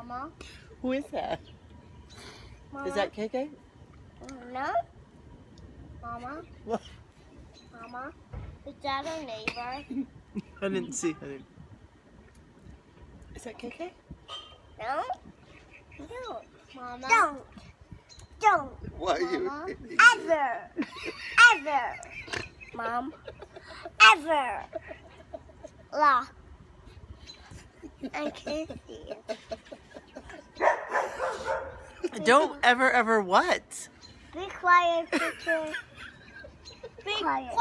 Mama. Who is that? Mama. Is that KK? No. Mama. What? Mama. Is that a neighbor? I didn't see. I didn't. Is that KK? No. No. Mama. Don't. Don't. Why Mama. you? Ever. Ever. Mom. Ever. La. I can't see it. Don't ever, ever what? Be quiet, teacher. Be quiet.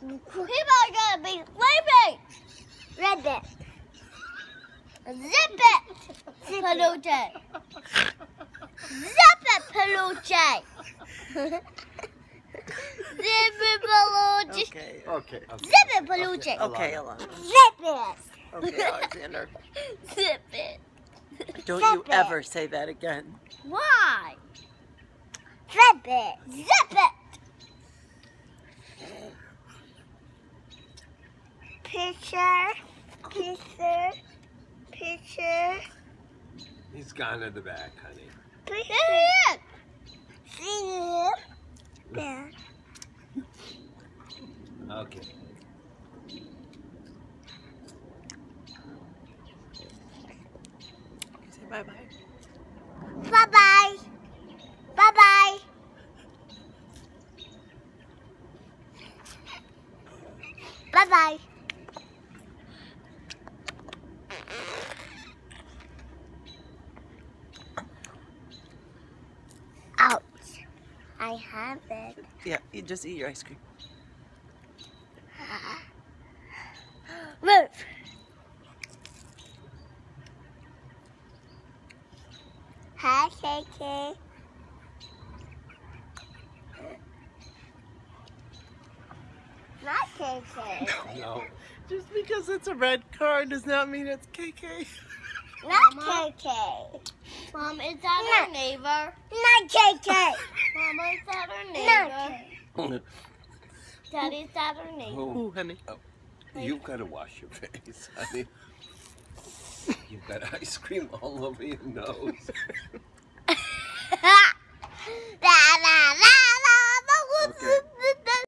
People are gonna be sleeping. Ribbit. Zip it, Peluche. Zip it, Peluche. Zip it, Peluche. Okay. Okay. Zip it, Peluche. Okay, Alana. Zip it. Okay, Alexander. Zip it. Don't Zip you it. ever say that again. Why? Zip it. Zip it. Picture. Picture. Picture. He's gone to the back, honey. Picture. See There. Okay. Say bye bye. Bye bye. Bye bye. Bye bye. Ouch. I have it. Yeah, you just eat your ice cream. Move. KK. Not KK. No. Just because it's a red car does not mean it's KK. Not KK. Mom, is that our neighbor? Not KK. Mama, is that our neighbor? Daddy, is that our neighbor? Oh, Ooh, honey. you've got to wash your face, honey. You've got ice cream all over your nose.